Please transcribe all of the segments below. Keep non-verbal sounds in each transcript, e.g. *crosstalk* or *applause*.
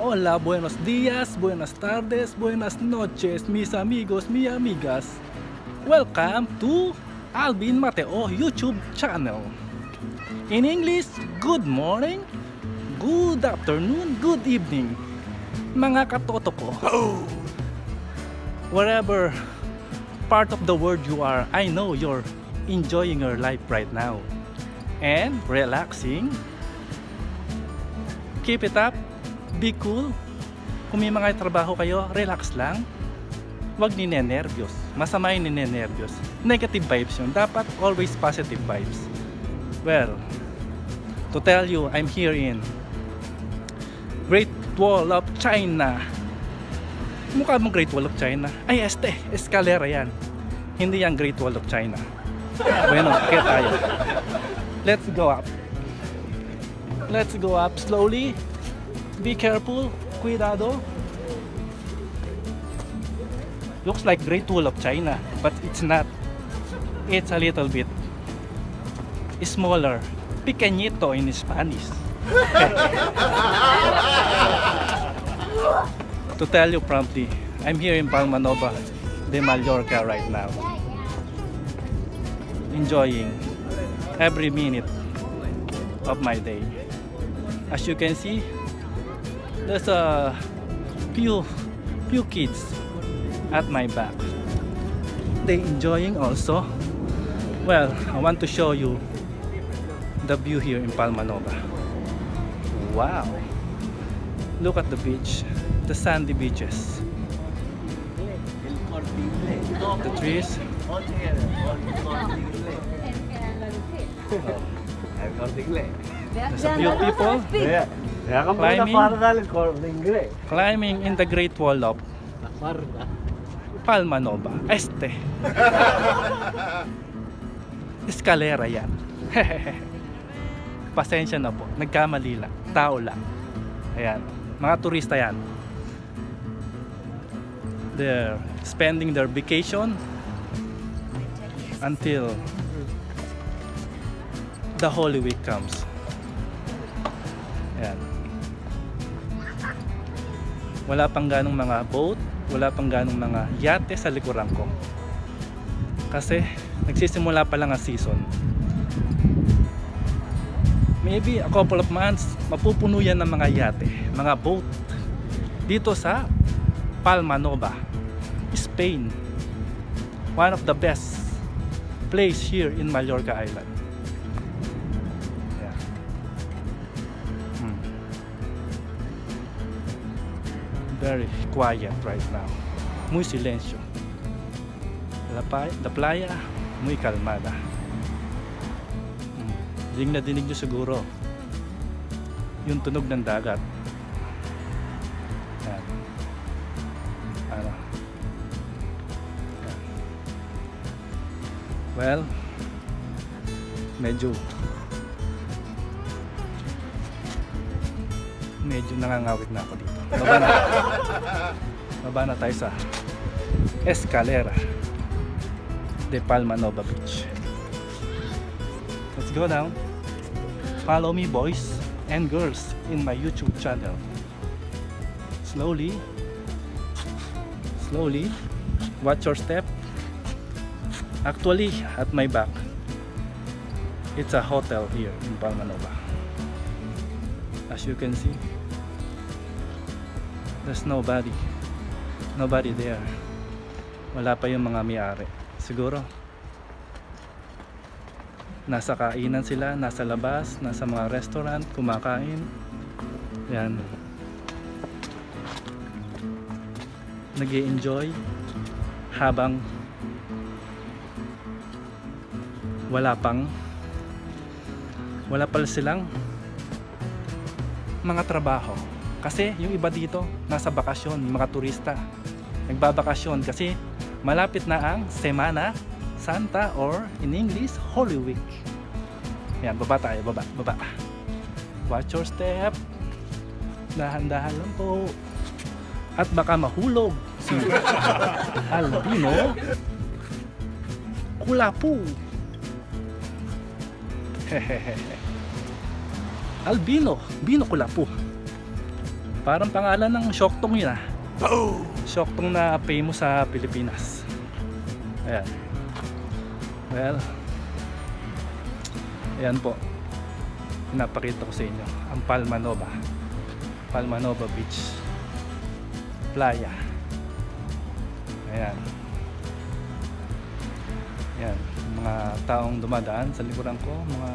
Hola, buenos días, buenas tardes, buenas noches, mis amigos, mi amigas. Welcome to Alvin Mateo YouTube channel. In English, good morning, good afternoon, good evening. Mga katoto ko. Wherever part of the world you are, I know you're enjoying your life right now. And relaxing. Keep it up. Be cool. Kung may mga trabaho kayo, relax lang. Huwag ninenervyos. Masama yung ninenervyos. Negative vibes yun. Dapat always positive vibes. Well, to tell you, I'm here in Great Wall of China. Mukha mong Great Wall of China. Ay, este, escalera yan. Hindi yan Great Wall of China. Bueno, *laughs* kaya tayo. Let's go up. Let's go up slowly. Be careful. Cuidado. Looks like Great Wall of China, but it's not. It's a little bit smaller. Pequeñito in Spanish. *laughs* to tell you promptly, I'm here in Palma Nova de Mallorca right now. Enjoying every minute of my day. As you can see, there's a few few kids at my back. They enjoying also. Well, I want to show you the view here in Palma Nova. Wow! Look at the beach, the sandy beaches, the trees. There's a few people punya Climbing. climbing in the Great Wall of. Palma Nova. Este. *laughs* Eskalera yan. *laughs* Pasensya na po. Nagkamali lang. Tao lang. Ayan. Mga turista yan. They're spending their vacation until the Holy Week comes. Ayan. Wala pang ganong mga boat, wala pang ganong mga yate sa likuran ko. Kasi nagsisimula pa lang ang season. Maybe a couple of months, mapupuno yan ng mga yate, mga boat dito sa Palma Nova, Spain. One of the best place here in Mallorca Island. Very quiet right now. Muy silencio. La, la playa, muy calmada. Hmm. Dinig na dinig nyo siguro yung tunog ng dagat. Yan. Ano? Well, medyo medyo nangangawit na ako dito. Baba na. *laughs* Baba na tayo sa Escalera de Palma Nova Beach. Let's go now. Follow me boys and girls in my YouTube channel. Slowly. Slowly. Watch your step. Actually, at my back, it's a hotel here in Palma Nova. As you can see, there's nobody. Nobody there. Wala pa yung mga may-ari. Siguro, nasa kainan sila, nasa labas, nasa mga restaurant, kumakain. Yan. nag enjoy habang wala pang wala pala silang mga trabaho kasi yung iba dito nasa bakasyon mga turista. Nagbabakasyon kasi malapit na ang Semana Santa or in English Holy Week. Yan baba tayo baba baba. Watch your step. Dahan-dahan lang po. At baka mahulog si *laughs* Albino. Kulapu Albino Bino Kulapu Parang pangalan ng Shoktong yun ah. Shoktong na famous sa Pilipinas. Ayan. Well, ayan po. Pinapakita ko sa inyo ang Palmanova. Palmanova Beach. Playa. Ayan. Ayan. Mga taong dumadaan sa likuran ko. Mga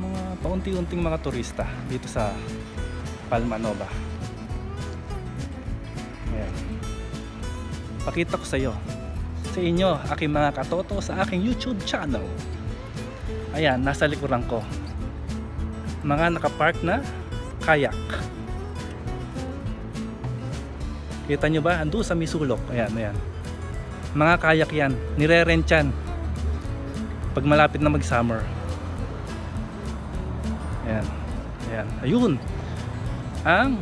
mga paunti-unting mga turista dito sa Palmanova. Ayan. Pakita ko sa iyo sa inyo, aking mga katoto sa aking YouTube channel. Ayan, nasa likuran ko. Mga nakapark na kayak. Kita nyo ba? Ando sa misulok. Ayan, ayan. Mga kayak yan. Nire-rent yan. Pag malapit na mag-summer. Ayan. Ayan. Ayun. Ang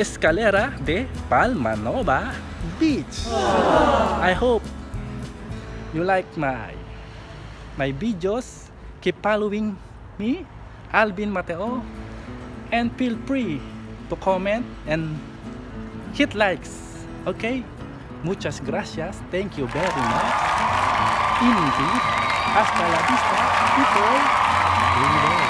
Escalera de Palmanova Beach. I hope you like my my videos. Keep following me, Alvin Mateo, and feel free to comment and hit likes. Okay? Muchas gracias. Thank you very much. Indeed. Hasta la vista, people.